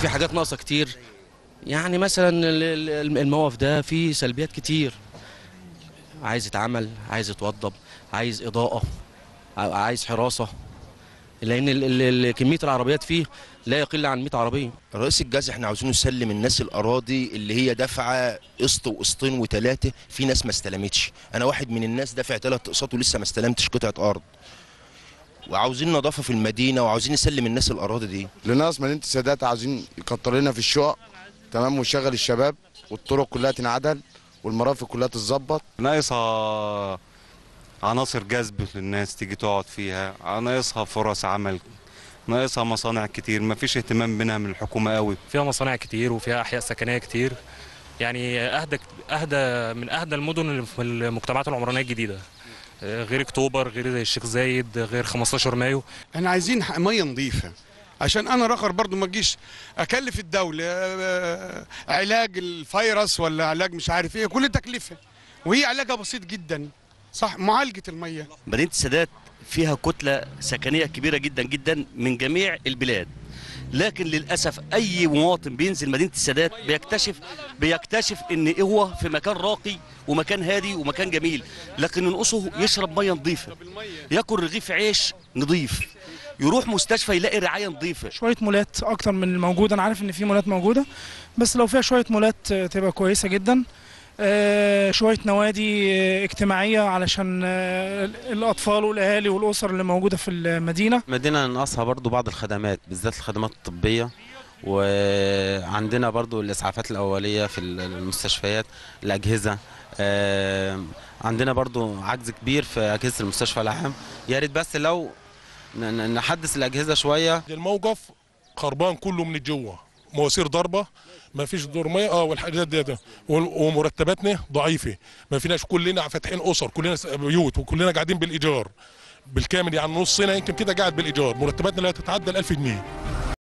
في حاجات ناقصة كتير. يعني مثلا ال- ال- الموقف ده فيه سلبيات كتير. عايز يتعمل عايز يتوضب عايز إضاءة عايز حراسة. لأن كمية العربيات فيه لا يقل عن 100 عربية. رئيس الجاز إحنا عاوزين نسلم الناس الأراضي اللي هي دافعة قسط وقسطين وثلاثه في ناس ما استلمتش. أنا واحد من الناس دافع ثلاث أقساط ولسه ما استلمتش قطعة أرض. وعاوزين نظافه في المدينة وعاوزين نسلم الناس الأراضي دي. لناس مدينه السادات عاوزين يكتر لنا في الشقق تمام ويشغل الشباب والطرق كلها تنعدل والمرافق كلها تتظبط. ناقصها عناصر جذب للناس تيجي تقعد فيها ناقصها فرص عمل ناقصها مصانع كتير ما فيش اهتمام بينها من الحكومة قوي. فيها مصانع كتير وفيها أحياء سكنية كتير. يعني أهدى أهدى من أهدى المدن اللي في المجتمعات العمرانية الجديدة. غير اكتوبر غير الشيخ زايد غير 15 مايو. إحنا عايزين مية نظيفة. عشان أنا رخر برضو ما اجيش اكلف الدولة آه، علاج الفيروس ولا علاج مش عارف إيه كل تكلفة. وهي علاجها بسيط جدا. صح؟ معالجة المية. مدينة السادات فيها كتلة سكنية كبيرة جدا جدا من جميع البلاد. لكن للأسف أي مواطن بينزل مدينة السادات بيكتشف بيكتشف إن هو في مكان راقي ومكان هادي ومكان جميل لكن ينقصه يشرب مية نظيفة يأكل رغيف عيش نظيف يروح مستشفى يلاقي رعاية نظيفة. شوية مولات أكتر من الموجودة أنا عارف إن في مولات موجودة بس لو فيها شوية مولات تبقى كويسة جدا. شوية نوادي آه، اجتماعية علشان آه، الأطفال والأهالي والأسر اللي موجودة في المدينة. مدينة ناقصها برضو بعض الخدمات بالذات الخدمات الطبية وعندنا برضو الإسعافات الأولية في المستشفيات الأجهزة آه، عندنا برضو عجز كبير في أجهزة المستشفى العام. يا ريت بس لو نحدث الأجهزة شوية. الموقف خربان كله من جوه مواسير ضربة ما فيش دور مية آه والحاجات دي. وال- ومرتباتنا ضعيفة. ما فيناش كلنا فاتحين أسر كلنا بيوت وكلنا قاعدين بالإيجار. بالكامل يعني نصنا يمكن كده قاعد بالإيجار. مرتباتنا لا تتعدى ال 1000 جنيه.